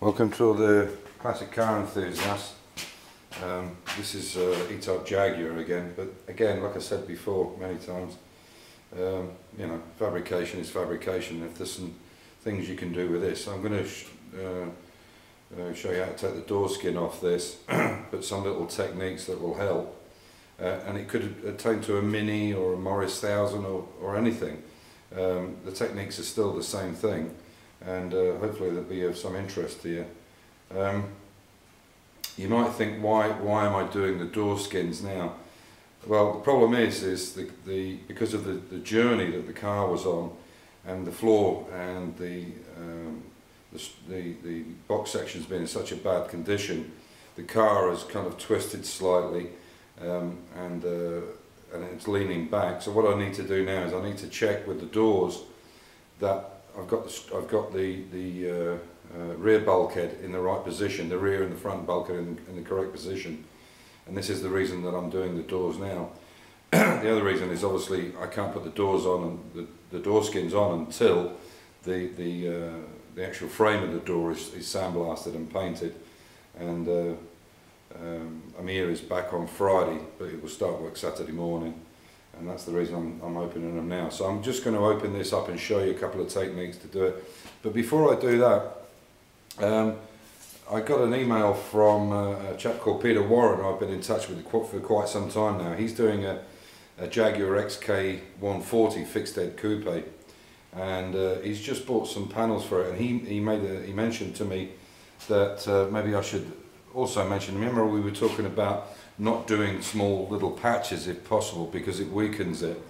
Welcome to the classic car enthusiasts. Um, this is uh, E-Type Jaguar again, but again, like I said before many times, um, you know, fabrication is fabrication. If there's some things you can do with this, I'm going to sh uh, uh, show you how to take the door skin off this, but some little techniques that will help. Uh, and it could attain to a Mini or a Morris 1000 or, or anything. Um, the techniques are still the same thing and uh, hopefully they'll be of some interest to you. Um, you might think, why, why am I doing the door skins now? Well, the problem is, is the, the, because of the, the journey that the car was on, and the floor and the, um, the, the, the box section's been in such a bad condition, the car has kind of twisted slightly, um, and, uh, and it's leaning back. So what I need to do now is I need to check with the doors that I've got the, I've got the, the uh, uh, rear bulkhead in the right position, the rear and the front bulkhead in, in the correct position. And this is the reason that I'm doing the doors now. the other reason is obviously I can't put the doors on and the, the door skins on until the, the, uh, the actual frame of the door is, is sandblasted and painted. And uh, um, Amir is back on Friday, but it will start work Saturday morning and that's the reason I'm, I'm opening them now. So I'm just going to open this up and show you a couple of techniques to do it. But before I do that, um, I got an email from uh, a chap called Peter Warren I've been in touch with for quite some time now. He's doing a, a Jaguar XK 140 fixed head coupe and uh, he's just bought some panels for it and he, he made a, he mentioned to me that uh, maybe I should also mention, remember we were talking about not doing small little patches if possible because it weakens it.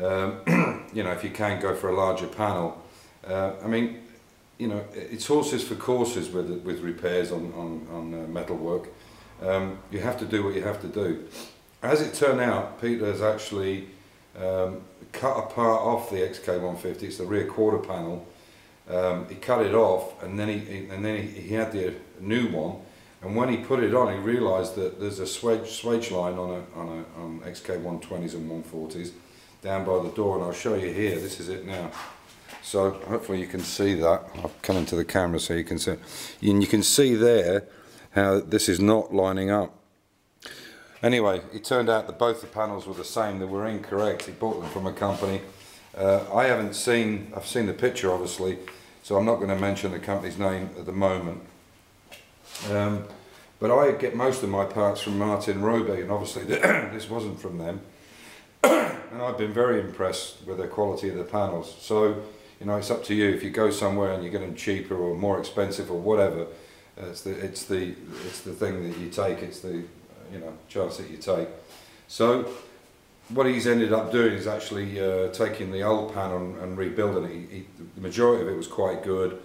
Um, you know, if you can go for a larger panel. Uh, I mean, you know, it's horses for courses with with repairs on on, on uh, metal work. Um, you have to do what you have to do. As it turned out, Peter has actually um, cut a part off the XK150. It's the rear quarter panel. Um, he cut it off, and then he and then he, he had the new one and when he put it on, he realised that there's a swage, line on, a, on, a, on XK 120s and 140s down by the door, and I'll show you here. This is it now. So hopefully you can see that. I'll come into the camera so you can see. And you can see there how this is not lining up. Anyway, it turned out that both the panels were the same. They were incorrect. He bought them from a company. Uh, I haven't seen, I've seen the picture obviously, so I'm not going to mention the company's name at the moment. Um, but I get most of my parts from Martin Robey, and obviously this wasn't from them. and I've been very impressed with the quality of the panels. So, you know, it's up to you. If you go somewhere and you get them cheaper or more expensive or whatever, it's the it's the it's the thing that you take. It's the you know chance that you take. So, what he's ended up doing is actually uh, taking the old panel and, and rebuilding it. He, he, the majority of it was quite good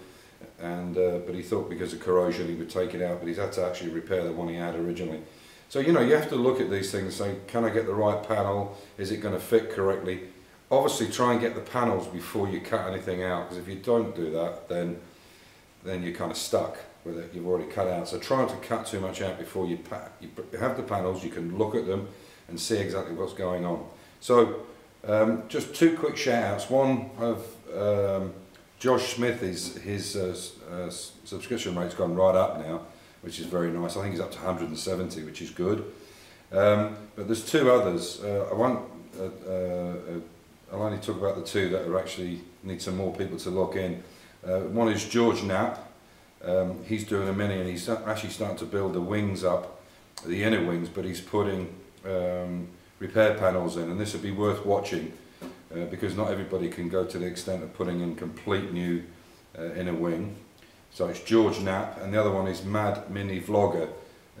and uh, but he thought because of corrosion he would take it out, but he's had to actually repair the one he had originally. So you know you have to look at these things and say, can I get the right panel? Is it going to fit correctly? Obviously, try and get the panels before you cut anything out, because if you don't do that, then then you're kind of stuck with it. You've already cut out. So try not to cut too much out before you. You have the panels, you can look at them and see exactly what's going on. So um, just two quick shout outs. One of um, Josh Smith, is, his uh, uh, subscription rate's gone right up now, which is very nice. I think he's up to 170, which is good. Um, but there's two others. Uh, I want, uh, uh, I'll only talk about the two that are actually need some more people to look in. Uh, one is George Knapp. Um, he's doing a mini and he's actually starting to build the wings up, the inner wings, but he's putting um, repair panels in, and this would be worth watching uh, because not everybody can go to the extent of putting in complete new uh, inner wing. So it's George Knapp, and the other one is Mad Mini Vlogger,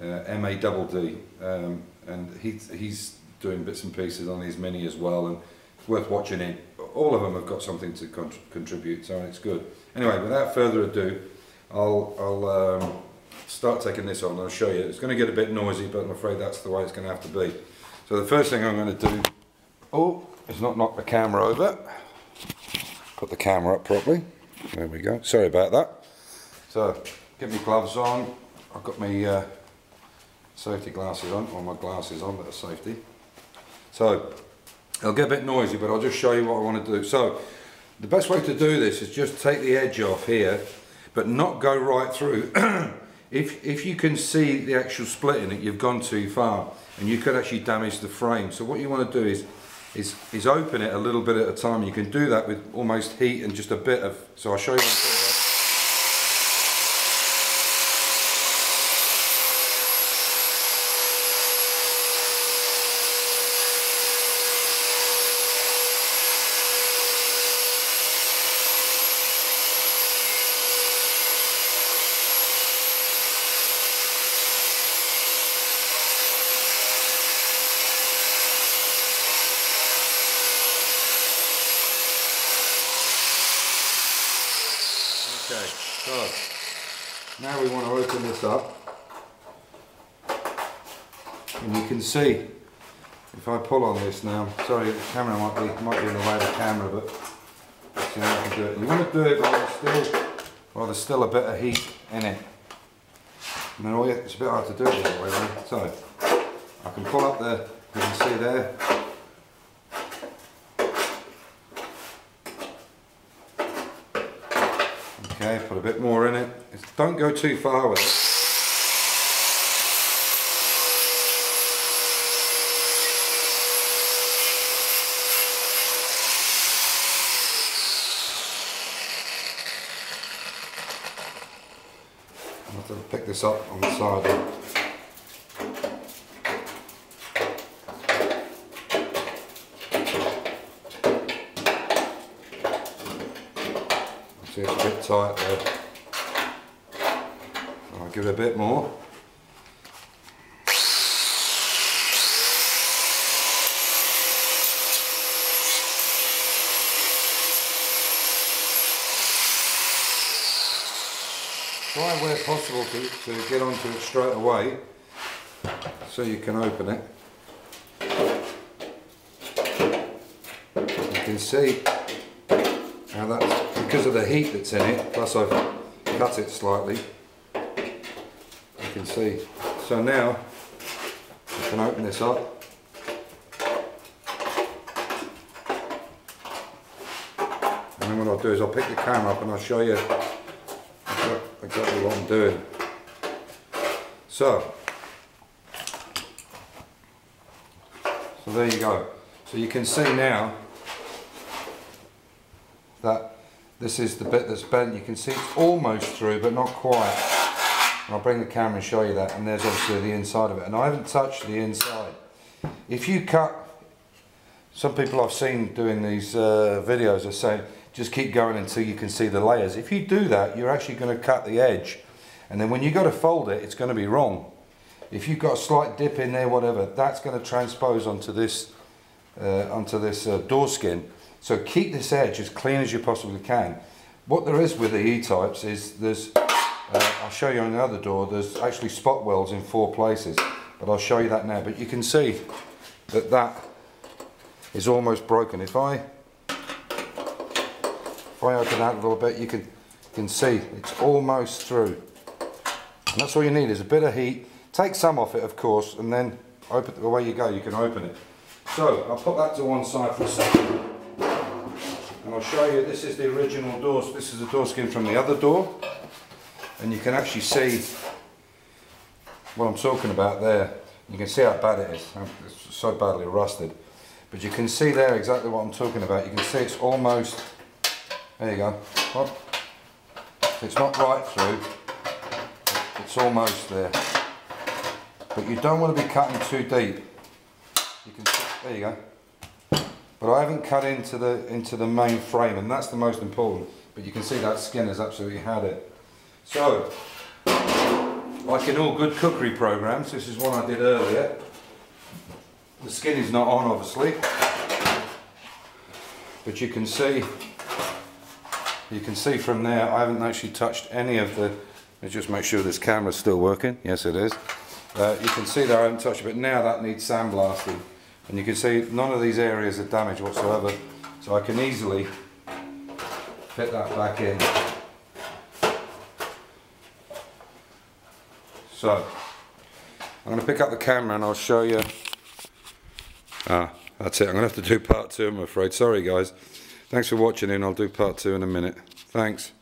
uh, M-A-D-D, um, and he, he's doing bits and pieces on his Mini as well, and it's worth watching it. All of them have got something to con contribute, so it's good. Anyway, without further ado, I'll, I'll um, start taking this on and I'll show you. It's going to get a bit noisy, but I'm afraid that's the way it's going to have to be. So the first thing I'm going to do, oh, is not knock the camera over. Put the camera up properly. There we go. Sorry about that. So, get my gloves on. I've got my uh, safety glasses on, or my glasses on that are safety. So, it'll get a bit noisy, but I'll just show you what I want to do. So, the best way to do this is just take the edge off here, but not go right through. if, if you can see the actual splitting it, you've gone too far and you could actually damage the frame. So what you want to do is, is, is open it a little bit at a time. You can do that with almost heat and just a bit of, so I'll show you Okay, so now we want to open this up and you can see if I pull on this now, sorry the camera might be might be in the way of the camera but I can do it. You want to do it while there's still while there's still a bit of heat in it. And then all you, it's a bit hard to do it other way around. So I can pull up the you can see there Okay, put a bit more in it. Don't go too far with it. I'll have to pick this up on the side. See bit tight there. I'll give it a bit more. Try where possible to, to get onto it straight away so you can open it. You can see how that's because of the heat that's in it, plus I've cut it slightly, you can see. So now, I can open this up. And then what I'll do is I'll pick the camera up and I'll show you exactly what I'm doing. So, so there you go. So you can see now that this is the bit that's bent. You can see it's almost through, but not quite. And I'll bring the camera and show you that. And there's obviously the inside of it. And I haven't touched the inside. If you cut, some people I've seen doing these uh, videos are saying, just keep going until you can see the layers. If you do that, you're actually going to cut the edge. And then when you go to fold it, it's going to be wrong. If you've got a slight dip in there, whatever, that's going to transpose onto this, uh, onto this uh, door skin so keep this edge as clean as you possibly can. What there is with the E-types is there's, uh, I'll show you on the other door, there's actually spot welds in four places, but I'll show you that now. But you can see that that is almost broken. If I, if I open that a little bit, you can, you can see it's almost through. And that's all you need is a bit of heat. Take some off it, of course, and then open away you go, you can open it. So I'll put that to one side for a second show you this is the original door So this is the door skin from the other door. And you can actually see what I'm talking about there. You can see how bad it is. Um, it's so badly rusted. But you can see there exactly what I'm talking about. You can see it's almost there you go. It's not right through it's almost there. But you don't want to be cutting too deep. You can there you go but I haven't cut into the into the main frame and that's the most important. But you can see that skin has absolutely had it. So like in all good cookery programs this is one I did earlier. The skin is not on obviously. But you can see you can see from there I haven't actually touched any of the let's just make sure this camera's still working. Yes it is. Uh, you can see that I haven't touched it but now that needs sandblasting and you can see none of these areas are damaged whatsoever so I can easily fit that back in. So I'm going to pick up the camera and I'll show you. Ah that's it. I'm going to have to do part two I'm afraid. Sorry guys. Thanks for watching and I'll do part two in a minute. Thanks